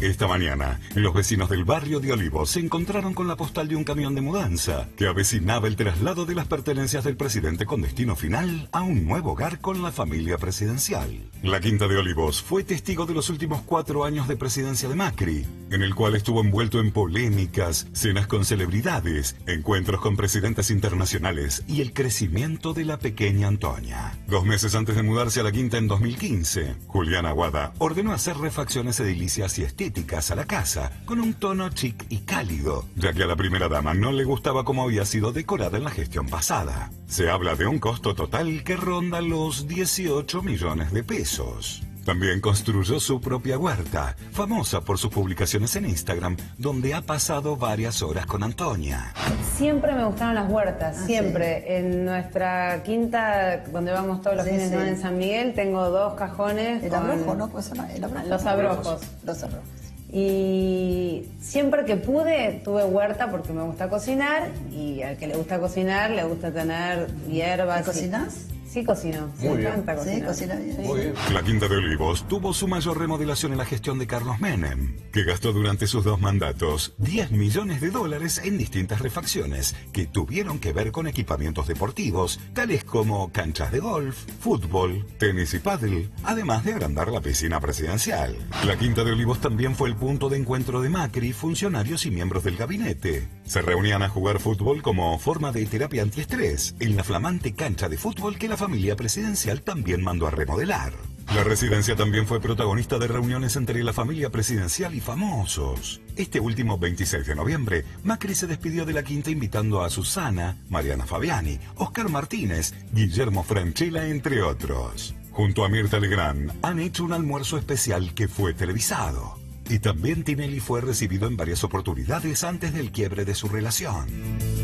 Esta mañana, los vecinos del barrio de Olivos se encontraron con la postal de un camión de mudanza que avecinaba el traslado de las pertenencias del presidente con destino final a un nuevo hogar con la familia presidencial. La Quinta de Olivos fue testigo de los últimos cuatro años de presidencia de Macri, en el cual estuvo envuelto en polémicas, cenas con celebridades, encuentros con presidentes internacionales y el crecimiento de la pequeña Antonia. Dos meses antes de mudarse a la Quinta en 2015, Julián Aguada ordenó hacer refacciones edilicias y estéticas a la casa, con un tono chic y cálido, ya que a la primera dama no le gustaba cómo había sido decorada en la gestión pasada. Se habla de un costo total que ronda los 18 millones de pesos. También construyó su propia huerta, famosa por sus publicaciones en Instagram, donde ha pasado varias horas con Antonia. Siempre me gustaron las huertas, ah, siempre. En nuestra quinta, donde vamos todos los fines de semana en San Miguel, tengo dos cajones. El abrojo, ¿no? Pues, el abrojo. Los abrojos. Los abrojos. Y siempre que pude tuve huerta porque me gusta cocinar y al que le gusta cocinar le gusta tener hierbas. ¿Cocinas? Sí, cocino. Muy bien. Sí, cocina bien. Muy bien. La Quinta de Olivos tuvo su mayor remodelación en la gestión de Carlos Menem, que gastó durante sus dos mandatos 10 millones de dólares en distintas refacciones que tuvieron que ver con equipamientos deportivos, tales como canchas de golf, fútbol, tenis y pádel, además de agrandar la piscina presidencial. La Quinta de Olivos también fue el punto de encuentro de Macri, funcionarios y miembros del gabinete. Se reunían a jugar fútbol como forma de terapia antiestrés en la flamante cancha de fútbol que la familia presidencial también mandó a remodelar. La residencia también fue protagonista de reuniones entre la familia presidencial y famosos. Este último 26 de noviembre, Macri se despidió de la quinta invitando a Susana, Mariana Fabiani, Oscar Martínez, Guillermo Franchella, entre otros. Junto a Mirta Legrand, han hecho un almuerzo especial que fue televisado. Y también Tinelli fue recibido en varias oportunidades antes del quiebre de su relación.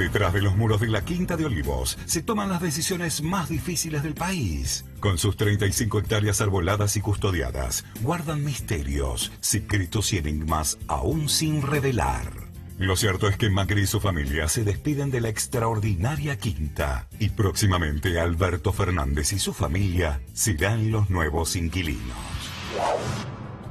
Detrás de los muros de la Quinta de Olivos se toman las decisiones más difíciles del país. Con sus 35 hectáreas arboladas y custodiadas, guardan misterios, secretos y enigmas aún sin revelar. Lo cierto es que Macri y su familia se despiden de la extraordinaria quinta y próximamente Alberto Fernández y su familia serán los nuevos inquilinos.